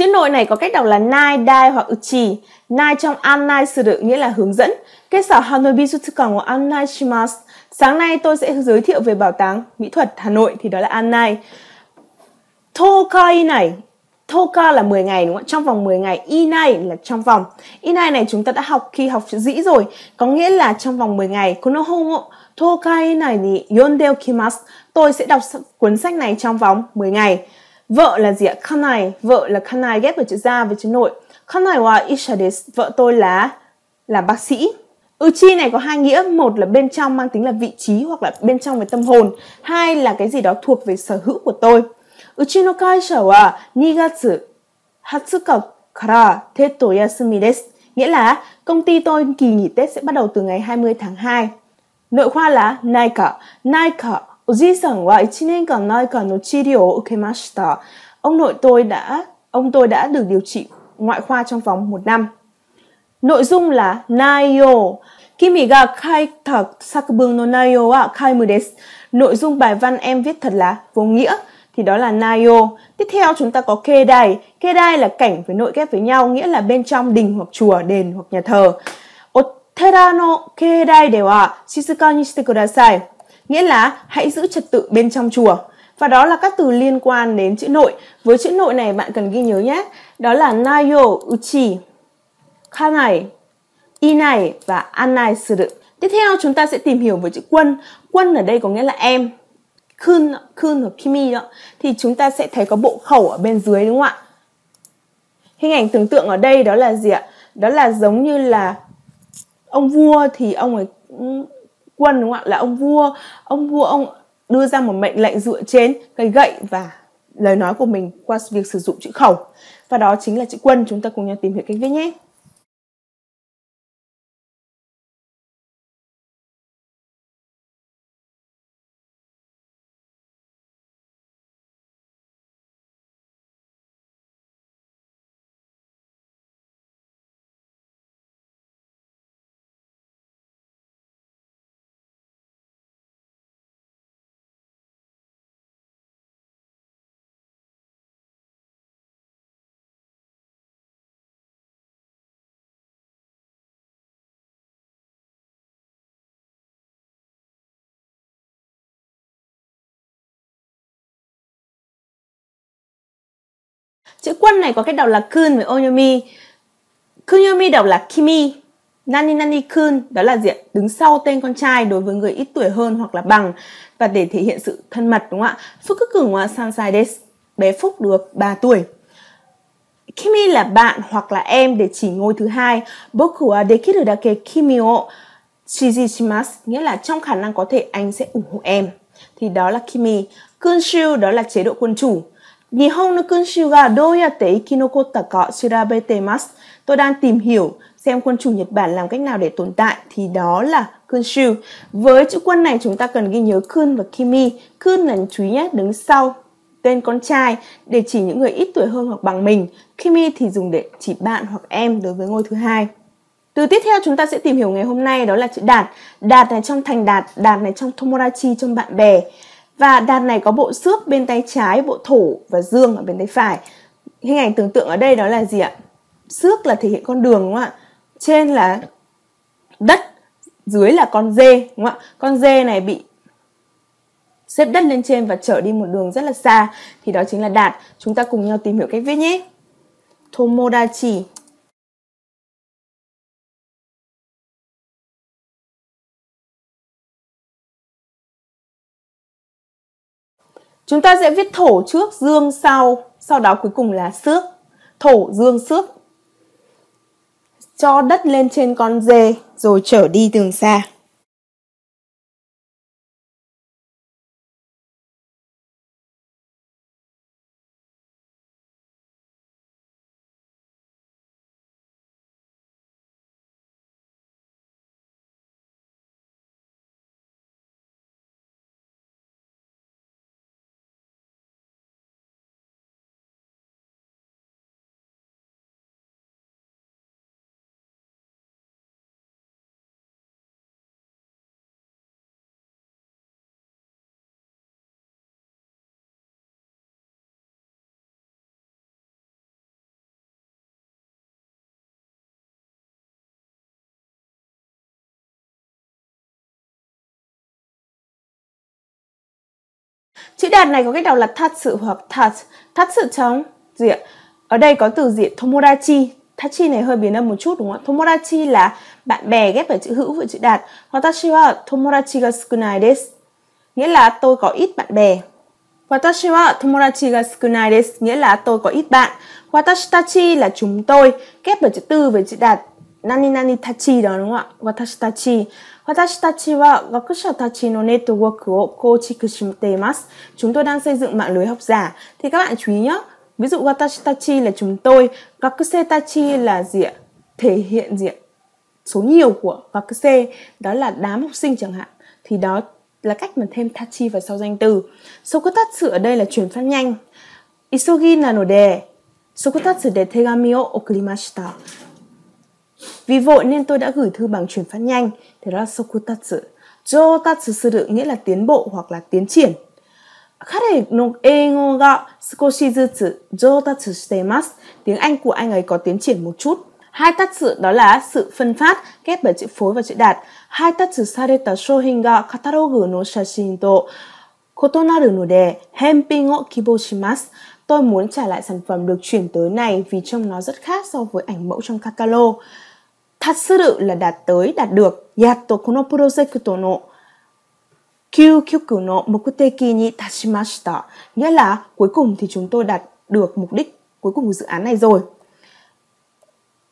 Chữ nội này có cách đọc là nai, dai hoặc uchi. Nai trong annai suru nghĩa là hướng dẫn. Kết sở Hanobi Sutsukan an annai shimasu. Sáng nay tôi sẽ giới thiệu về bảo tàng mỹ thuật Hà Nội thì đó là annai. Tokai này Toka là 10 ngày đúng không? Trong vòng 10 ngày. Inai là trong vòng. Inai này chúng ta đã học khi học chữ dĩ rồi. Có nghĩa là trong vòng 10 ngày. Kono homo tokai này ni yondeo kimasu. Tôi sẽ đọc cuốn sách này trong vòng 10 ngày vợ là gì ạ kanai vợ là kanai ghép với chữ gia với chữ nội kanai wa isha desu vợ tôi là là bác sĩ ừ, Uchi này có hai nghĩa, một là bên trong mang tính là vị trí hoặc là bên trong về tâm hồn, hai là cái gì đó thuộc về sở hữu của tôi. Ừ, Uchi no kaisha wa 2 gatsu kara tetto yasumi desu. Nghĩa là công ty tôi kỳ nghỉ Tết sẽ bắt đầu từ ngày 20 tháng 2. Nội khoa là Naika. Naika Oji-san wa 1年間内科の治療を受けました。Ông nội tôi đã ông tôi đã được điều trị ngoại khoa trong vòng một năm. Nội dung là Nayo. Kimi ga kaita sakubun no nayo wa kaimu desu. Nội dung bài văn em viết thật là vô nghĩa thì đó là Nayo. Tiếp theo chúng ta có Kedai. Kedai là cảnh với nội ghép với nhau, nghĩa là bên trong đình hoặc chùa, đền hoặc nhà thờ. Otera no kedai de wa shizuka ni shite kudasai. Nghĩa là hãy giữ trật tự bên trong chùa. Và đó là các từ liên quan đến chữ nội. Với chữ nội này bạn cần ghi nhớ nhé. Đó là Nayo, Uchi, Kanai, Inai và Anai suru. Tiếp theo chúng ta sẽ tìm hiểu về chữ quân. Quân ở đây có nghĩa là em. Kun, Kun hoặc Kimi đó thì chúng ta sẽ thấy có bộ khẩu ở bên dưới đúng không ạ? Hình ảnh tưởng tượng ở đây đó là gì ạ? Đó là giống như là ông vua thì ông ấy quân đúng không ạ? Là ông vua, ông vua ông đưa ra một mệnh lệnh dựa trên cây gậy và lời nói của mình qua việc sử dụng chữ khẩu. Và đó chính là chữ quân, chúng ta cùng nhau tìm hiểu cách viết nhé. Chữ quân này có cách đọc là kun với onyomi. Kunyomi đọc là kimi. Nani nani kun, đó là diện đứng sau tên con trai đối với người ít tuổi hơn hoặc là bằng và để thể hiện sự thân mật, đúng không ạ? Fukuku wa sansai desu. Bé Phúc được 3 tuổi. Kimi là bạn hoặc là em để chỉ ngôi thứ hai. Boku wa dekiru dake kimi o shizishimasu nghĩa là trong khả năng có thể anh sẽ ủng hộ em. Thì đó là kimi. Kunshu đó là chế độ quân chủ. 日本の君主がどうやって生き残ったか調べています。Tôi đang tìm hiểu xem quân chủ Nhật Bản làm cách nào để tồn tại thì đó là Kunshu. Với chữ quân này chúng ta cần ghi nhớ Kun và Kimi. Kun là chú ý nhé, đứng sau tên con trai để chỉ những người ít tuổi hơn hoặc bằng mình. Kimi thì dùng để chỉ bạn hoặc em đối với ngôi thứ hai. Từ tiếp theo chúng ta sẽ tìm hiểu ngày hôm nay đó là chữ đạt. Đạt này trong thành đạt, đạt này trong tomodachi trong bạn bè. Và đàn này có bộ xước bên tay trái, bộ thổ và dương ở bên tay phải. Hình ảnh tưởng tượng ở đây đó là gì ạ? Xước là thể hiện con đường đúng không ạ? Trên là đất, dưới là con dê đúng không ạ? Con dê này bị xếp đất lên trên và trở đi một đường rất là xa thì đó chính là đạt. Chúng ta cùng nhau tìm hiểu cách viết nhé. Tomodachi Chúng ta sẽ viết thổ trước, dương sau, sau đó cuối cùng là xước. Thổ, dương, xước. Cho đất lên trên con dê rồi trở đi đường xa. Chữ đạt này có cách đọc là tatsu hoặc tat. Tatsu trong diện? Ở đây có từ diện Tomodachi. Tachi này hơi biến âm một chút, đúng không ạ? Tomodachi là bạn bè ghép ở chữ hữu với chữ đạt. Watashi wa tomodachi ga sukunai desu. Nghĩa là tôi có ít bạn bè. Watashi wa tomodachi ga sukunai desu. Nghĩa là tôi có ít bạn. Watashi tachi là chúng tôi. Ghép ở chữ tư với chữ đạt. Nani nani tachi đó, đúng không ạ? Watashi tachi. 私 ta chi gakusha tachi no network wo kouchiku shimete. Chúng tôi đang xây dựng mạng lưới học giả. Thì các bạn chú ý nhé. Ví dụ watashi là chúng tôi, gakuse tachi là gì? Thể hiện gì? Số nhiều của gakuse, đó là đám học sinh chẳng hạn. Thì đó là cách mà thêm tachi vào sau danh từ. Sokotatsu ở đây là chuyển phát nhanh. Isogi là nổ đề. Sokotatsu de tegami o okurimashita. Vì vội nên tôi đã gửi thư bằng chuyển phát nhanh Thế đó là sokutatsu. Jotatsu suru nghĩa là tiến bộ hoặc là tiến triển. 彼の英語が少しずつ上達しています。Tiếng Anh của anh ấy có tiến triển một chút. Hai tatsu đó là sự phân phát ghép bởi chữ phối và chữ đạt. Hai tatsu sareta shohin ga katalogu no shashin to kotonaru node henpin o kiboshimasu. Tôi muốn trả lại sản phẩm được chuyển tới này vì trông nó rất khác so với ảnh mẫu trong catalog. Tatsuru là đạt tới, đạt được. Yatto kono projecto no Kyu kyoku no mokuteki ni tashimashita. Nghĩa là cuối cùng thì chúng tôi đạt được mục đích cuối cùng của dự án này rồi.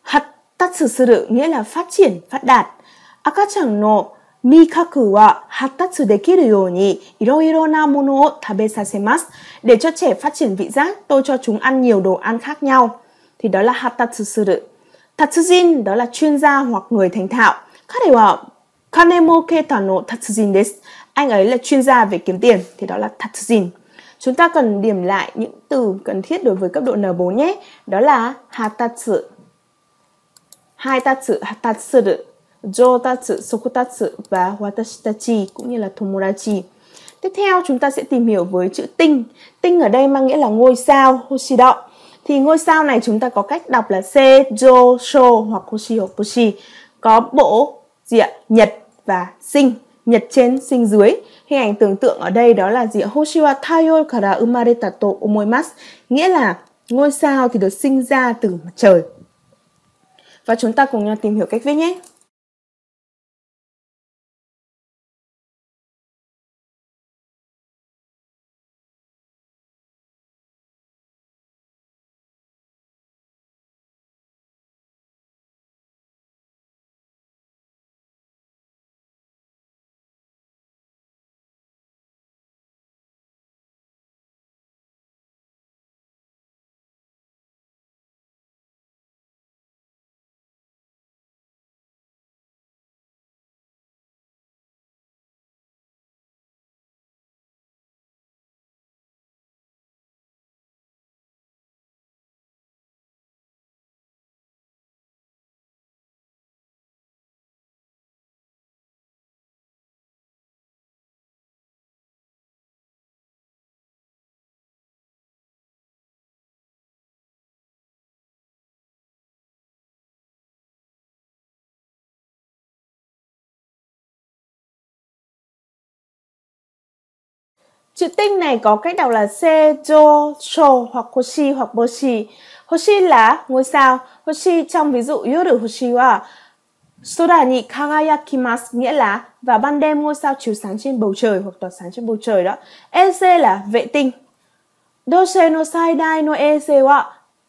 Hattatsu suru nghĩa là phát triển, phát đạt. Akachan no mikaku wa hattatsu dekiru you ni iroiro na mono o tabesasemasu. Để cho trẻ phát triển vị giác, tôi cho chúng ăn nhiều đồ ăn khác nhau. Thì đó là hattatsu suru. Tatsujin đó là chuyên gia hoặc người thành thạo. Kare wa kanemo keta no tatsujin desu. Anh ấy là chuyên gia về kiếm tiền thì đó là tatsujin. Chúng ta cần điểm lại những từ cần thiết đối với cấp độ N4 nhé. Đó là hatatsu, haitatsu, hatatsuru, jotatsu, sokutatsu và watashitachi cũng như là tomodachi. Tiếp theo chúng ta sẽ tìm hiểu với chữ tinh. Tinh ở đây mang nghĩa là ngôi sao, hoshido. Thì ngôi sao này chúng ta có cách đọc là se, jo, sho hoặc Koshi hoặc Koshi Có bộ gì ạ? Nhật và sinh nhật trên sinh dưới. Hình ảnh tưởng tượng ở đây đó là gì? Hoshi wa tayo kara umareta to omoimasu, nghĩa là ngôi sao thì được sinh ra từ mặt trời. Và chúng ta cùng nhau tìm hiểu cách viết nhé. Chữ tinh này có cách đọc là se, jo, sho hoặc hoshi hoặc boshi. Hoshi là ngôi sao. Hoshi trong ví dụ yoru hoshi wa sora ni kagayakimasu nghĩa là vào ban đêm ngôi sao chiếu sáng trên bầu trời hoặc tỏa sáng trên bầu trời đó. Ese là vệ tinh. Dosei no saidai no ese wa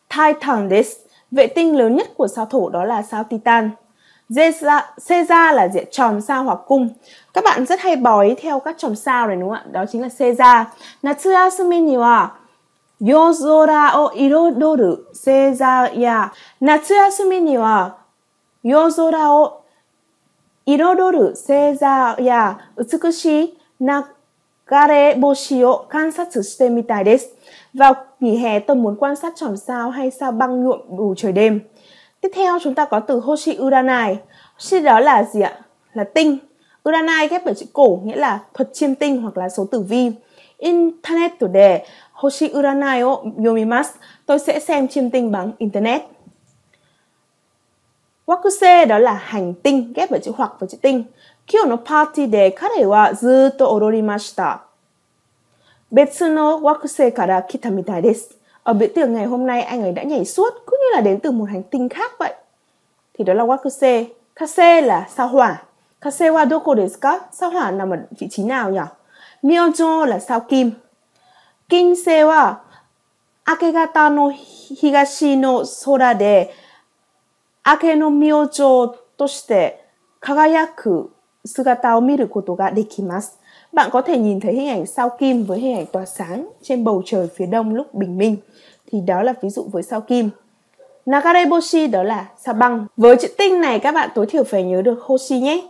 Titan desu. Vệ tinh lớn nhất của sao thổ đó là sao Titan. Caesar là diện tròm sao hoặc cung. Các bạn rất hay bói theo các chòm sao này đúng không ạ? Đó chính là xê ra. asumi ni wa yozora o irodoru Caesar ya. Natsuasumi ni wa yozora o irodoru Caesar ya. Utsukushi nagare boshi o kansatsu shite mitai desu. Vào nghỉ hè, tôi muốn quan sát chòm sao hay sao băng nhuộm đủ trời đêm. Tiếp theo chúng ta có từ Hoshi Uranai. Hoshi đó là gì ạ? Là tinh. Uranai ghép bởi chữ cổ nghĩa là thuật chiêm tinh hoặc là số tử vi. Internet today Hoshi Uranai o yomimasu. Tôi sẽ xem chiêm tinh bằng internet. Wakuse đó là hành tinh, ghép bởi chữ hoặc và chữ tinh. Kyo no party de kare wa zutto ororimashita. Betsuno wakuse kara kita mitai desu ở bữa tiệc ngày hôm nay anh ấy đã nhảy suốt, cứ như là đến từ một hành tinh khác vậy. Thì đó là wakuse kase là sao hỏa. Kase wa doko desu ka? Sao hỏa nằm ở vị trí nào nhỉ? Miojo là sao kim. Kinse wa akegata no higashi no sora de ake no Miojo toshite kagayaku sugata o miru koto ga dekimasu. Bạn có thể nhìn thấy hình ảnh sao kim với hình ảnh tỏa sáng trên bầu trời phía đông lúc bình minh. Thì đó là ví dụ với sao kim. Nagareboshi đó là sao băng. Với chữ tinh này các bạn tối thiểu phải nhớ được Hoshi nhé.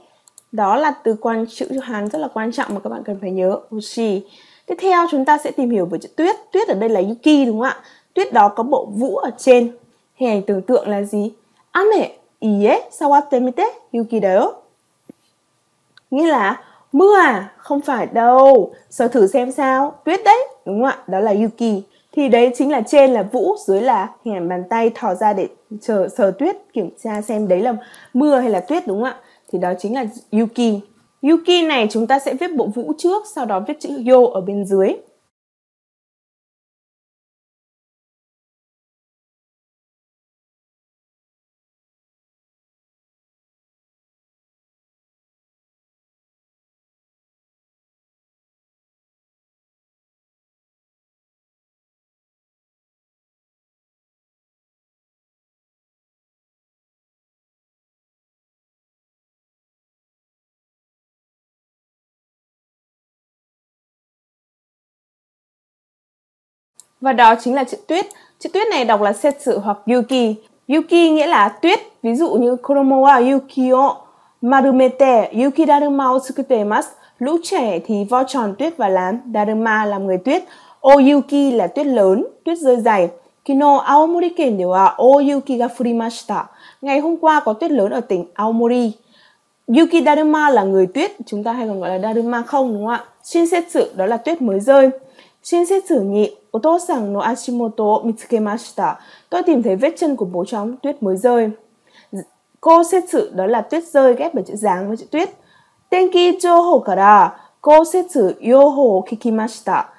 Đó là từ quan chữ Hán rất là quan trọng mà các bạn cần phải nhớ Hoshi. Tiếp theo chúng ta sẽ tìm hiểu về chữ tuyết. Tuyết ở đây là Yuki đúng không ạ? Tuyết đó có bộ vũ ở trên. Hình ảnh tưởng tượng là gì? Ame, ie, sawatte mite, Yuki đó. Nghĩa là mưa à? Không phải đâu. Sờ thử xem sao. Tuyết đấy. Đúng không ạ? Đó là Yuki. Thì đấy chính là trên là vũ, dưới là hình ảnh bàn tay thò ra để chờ sờ tuyết kiểm tra xem đấy là mưa hay là tuyết đúng không ạ? Thì đó chính là Yuki. Yuki này chúng ta sẽ viết bộ vũ trước, sau đó viết chữ yo ở bên dưới. Và đó chính là chữ tuyết. Chữ tuyết này đọc là setsu hoặc yuki. Yuki nghĩa là tuyết, ví dụ như Koromo wa yuki o marumete yuki daruma o tsukute. Lũ trẻ thì vo tròn tuyết và làm daruma làm người tuyết. O yuki là tuyết lớn, tuyết rơi dày. Kino Aomori ken de wa o yuki ga furimashita. Ngày hôm qua có tuyết lớn ở tỉnh Aomori. Yuki Daruma là người tuyết, chúng ta hay còn gọi là Daruma không đúng không ạ? Shinsetsu đó là tuyết mới rơi. Xin xét xử nhị, ô tô sẵn no Ashimoto Mitsukemashita. Tôi tìm thấy vết chân của bố trong tuyết mới rơi. Cô xét xử đó là tuyết rơi ghép bởi chữ dáng với chữ tuyết. Tenki Joho Kara, cô xét xử Yoho Kikimashita.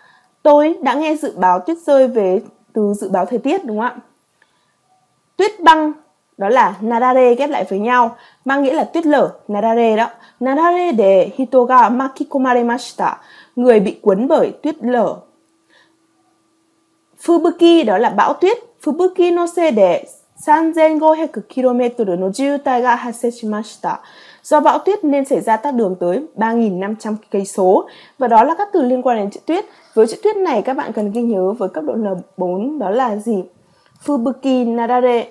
Tôi đã nghe dự báo tuyết rơi về từ dự báo thời tiết đúng không ạ? Tuyết băng đó là Narare ghép lại với nhau mang nghĩa là tuyết lở Narare đó Narare de Hitoga Makikomare người bị cuốn bởi tuyết lở 吹雪 đó là bão tuyết. Fubuki no se de 3500 km no jiutai ga hasse shimashita. Do bão tuyết nên xảy ra tắc đường tới 3.500 cây số và đó là các từ liên quan đến chữ tuyết. Với chữ tuyết này các bạn cần ghi nhớ với cấp độ N4 đó là gì? Fubuki Narare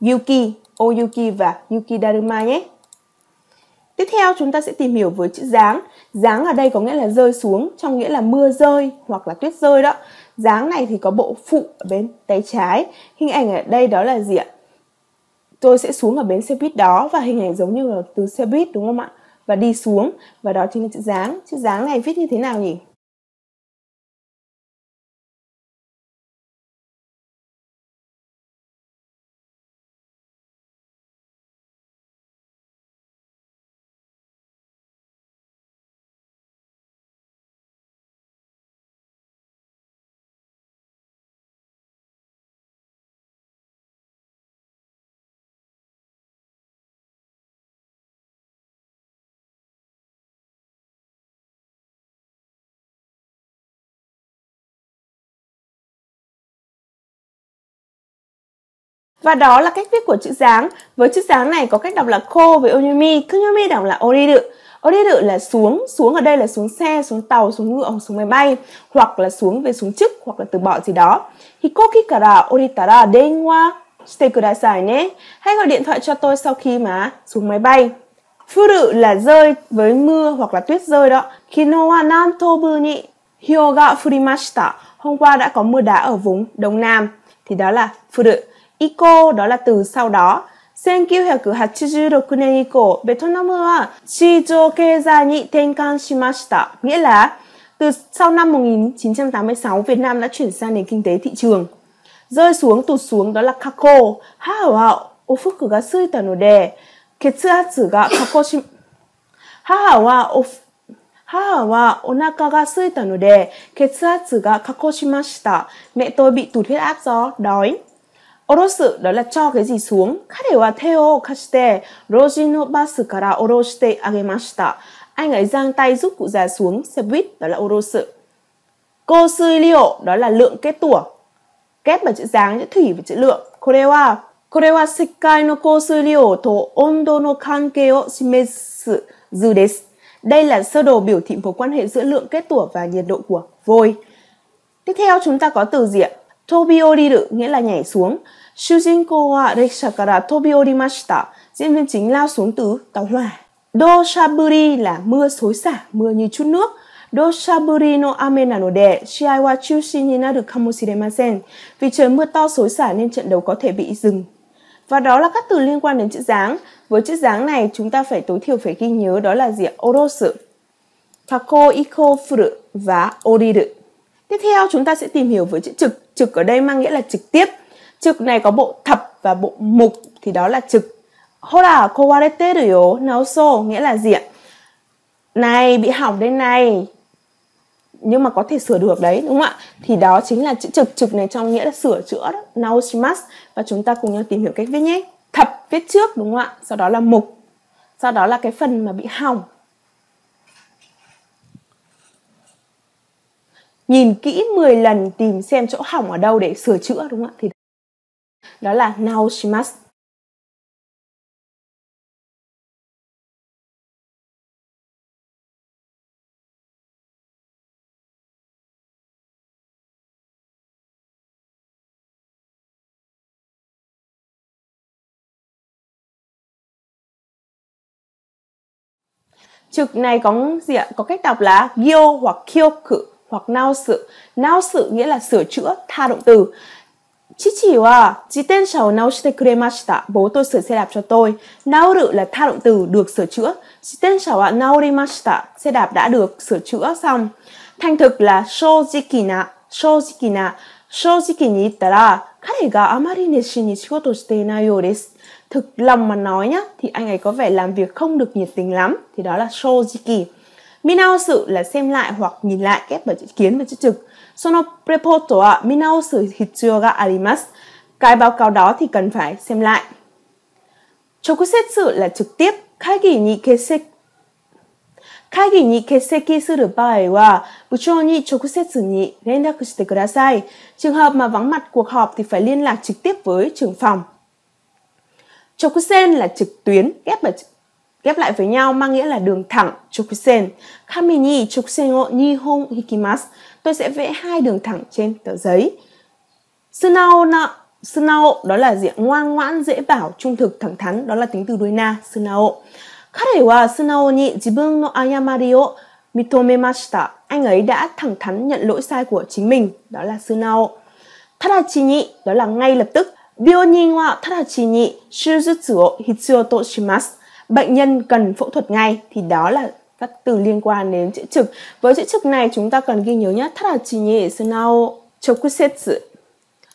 Yuki, Oyuki và Yuki Daruma nhé. Tiếp theo chúng ta sẽ tìm hiểu với chữ giáng. Giáng ở đây có nghĩa là rơi xuống, trong nghĩa là mưa rơi hoặc là tuyết rơi đó. Dáng này thì có bộ phụ ở bên tay trái. Hình ảnh ở đây đó là gì ạ? Tôi sẽ xuống ở bến xe buýt đó và hình ảnh giống như là từ xe buýt, đúng không ạ? Và đi xuống, và đó chính là chữ dáng. Chữ dáng này viết như thế nào nhỉ? Và đó là cách viết của chữ dáng. Với chữ dáng này có cách đọc là khô với onyomi. Kunyomi đọc là oriru. Oriru là xuống, xuống ở đây là xuống xe, xuống tàu, xuống ngựa xuống máy bay, hoặc là xuống về xuống chức hoặc là từ bỏ gì đó. Hikoki kara oritara denwa shite kudasai ne. Hãy gọi điện thoại cho tôi sau khi mà xuống máy bay. Furu là rơi với mưa hoặc là tuyết rơi đó. Kino wa nantobu ni hyo ga furimashita. Hôm qua đã có mưa đá ở vùng Đông Nam. Thì đó là furu. Ico đó là từ sau đó. 1986年以降、ベトナムは市場経済に転換しました。Nghĩa là từ sau năm 1986, Việt Nam đã chuyển sang nền kinh tế thị trường. Rơi xuống, tụt xuống đó là kako. Haha wa ofuku ga suita no de, ketsu atsu ga kako shi... Haha wa of... Haha wa onaka ga suita no de ketsatsu ga kakoshimasita. Mẹ tôi bị tụt huyết áp do đói. Orosu đó là cho cái gì xuống. Kare wa teo o kashite roji no basu kara oroshite agemashita. Anh ấy giang tay giúp cụ già xuống xe buýt, đó là orosu. Cô sư đó là lượng kết tủa. Kép bằng chữ dáng, chữ thủy và chữ lượng. Kore wa, kore wa sekai no cô sư to ondo no kanke o shimesu zu desu. Đây là sơ đồ biểu thị mối quan hệ giữa lượng kết tủa và nhiệt độ của vôi. Tiếp theo chúng ta có từ gì ạ? Tobioriru nghĩa là nhảy xuống. Shujinko wa reksha kara tobiorimashita. Diễn viên chính lao xuống từ tàu hỏa. Doshaburi là mưa xối xả, mưa như chút nước. Doshaburi no ame nanode shiai wa chushi ni naru kamoshiremasen. Vì trời mưa to xối xả nên trận đấu có thể bị dừng. Và đó là các từ liên quan đến chữ dáng. Với chữ dáng này chúng ta phải tối thiểu phải ghi nhớ đó là gì? Orosu, tako iko furu và oriru. Tiếp theo chúng ta sẽ tìm hiểu với chữ trực. Trực ở đây mang nghĩa là trực tiếp. Trực này có bộ thập và bộ mục thì đó là trực. Hora kowareteru yo naoso nghĩa là gì ạ? Này bị hỏng đây này, nhưng mà có thể sửa được đấy đúng không ạ thì đó chính là chữ trực trực này trong nghĩa là sửa chữa đó naoshimasu và chúng ta cùng nhau tìm hiểu cách viết nhé thập viết trước đúng không ạ sau đó là mục sau đó là cái phần mà bị hỏng nhìn kỹ 10 lần tìm xem chỗ hỏng ở đâu để sửa chữa, đúng không ạ? Thì đó là naoshimasu. Trực này có gì ạ? Có cách đọc là gyo hoặc kyoku hoặc nao sự. Nao sự nghĩa là sửa chữa, tha động từ. Chichi wa jitensha o naoshite kuremashita. Bố tôi sửa xe đạp cho tôi. Naoru là tha động từ được sửa chữa. Jitensha wa naorimashita. Xe đạp đã được sửa chữa xong. Thành thực là shojiki na. Shojiki na. Shojiki ni ittara, kare ga amari neshin ni shigoto shite inai yo desu thực lòng mà nói nhá thì anh ấy có vẻ làm việc không được nhiệt tình lắm thì đó là shojiki minao sự là xem lại hoặc nhìn lại kép bởi chữ kiến và chữ trực sono reporto wa minao sự hitsuyo ga arimasu cái báo cáo đó thì cần phải xem lại chokusetsu là trực tiếp khai kỳ ni kesek 会議に欠席する場合は、部長に直接に連絡してください。Trường hợp mà vắng mặt cuộc họp thì phải liên lạc trực tiếp với trưởng phòng. Chokusen là trực tuyến, ghép ở ghép lại với nhau mang nghĩa là đường thẳng chukusen. Kami ni chukusen o nihon hikimasu. Tôi sẽ vẽ hai đường thẳng trên tờ giấy. Sunao na Sunao đó là diện ngoan ngoãn, dễ bảo, trung thực, thẳng thắn, đó là tính từ đuôi na, Sunao. Kare wa sunao ni jibun no ayamari o mitomemashita. Anh ấy đã thẳng thắn nhận lỗi sai của chính mình, đó là Sunao. Tadachi ni đó là ngay lập tức. Bionin wa tadachi ni shuzutsu o hitsuyo to shimasu Bệnh nhân cần phẫu thuật ngay thì đó là các từ liên quan đến chữ trực. Với chữ trực này chúng ta cần ghi nhớ nhé. Tadachi ni sunao chokusetsu,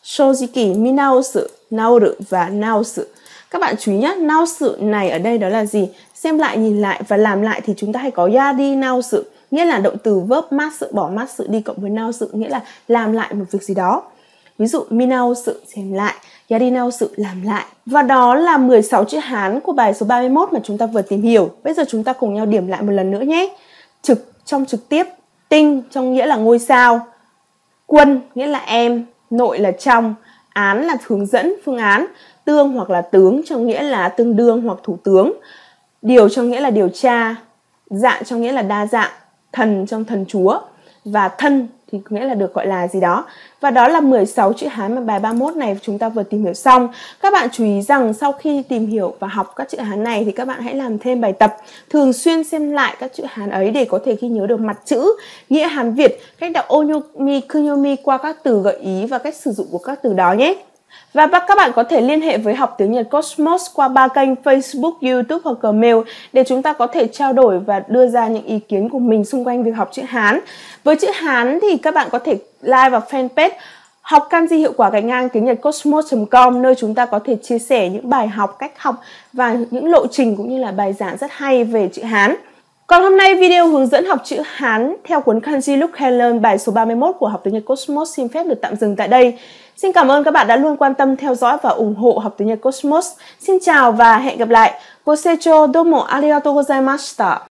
shojiki minaosu, naoru và naosu. Các bạn chú ý nhé, naosu này ở đây đó là gì? Xem lại, nhìn lại và làm lại thì chúng ta hay có yadi naosu, nghĩa là động từ verb mát sự bỏ mát sự đi cộng với naosu nghĩa là làm lại một việc gì đó. Ví dụ minao sự xem lại, Yarinao sự làm lại. Và đó là 16 chữ Hán của bài số 31 mà chúng ta vừa tìm hiểu. Bây giờ chúng ta cùng nhau điểm lại một lần nữa nhé. Trực trong trực tiếp, tinh trong nghĩa là ngôi sao, quân nghĩa là em, nội là trong, án là hướng dẫn phương án, tương hoặc là tướng trong nghĩa là tương đương hoặc thủ tướng, điều trong nghĩa là điều tra, dạng trong nghĩa là đa dạng, thần trong thần chúa. Và thân thì nghĩa là được gọi là gì đó. Và đó là 16 chữ Hán mà bài 31 này chúng ta vừa tìm hiểu xong. Các bạn chú ý rằng sau khi tìm hiểu và học các chữ Hán này thì các bạn hãy làm thêm bài tập, thường xuyên xem lại các chữ Hán ấy để có thể ghi nhớ được mặt chữ, nghĩa Hán Việt, cách đọc onyomi, kunyomi qua các từ gợi ý và cách sử dụng của các từ đó nhé. Và các bạn có thể liên hệ với học tiếng Nhật Cosmos qua ba kênh Facebook, YouTube hoặc Gmail để chúng ta có thể trao đổi và đưa ra những ý kiến của mình xung quanh việc học chữ Hán. Với chữ Hán thì các bạn có thể like vào fanpage học kanji hiệu quả gạch ngang tiếng Nhật cosmos.com nơi chúng ta có thể chia sẻ những bài học, cách học và những lộ trình cũng như là bài giảng rất hay về chữ Hán. Còn hôm nay video hướng dẫn học chữ Hán theo cuốn Kanji Look and Learn bài số 31 của học tiếng Nhật Cosmos xin phép được tạm dừng tại đây. Xin cảm ơn các bạn đã luôn quan tâm theo dõi và ủng hộ học tiếng Nhật Cosmos. Xin chào và hẹn gặp lại. Gosecho domo arigatou gozaimashita.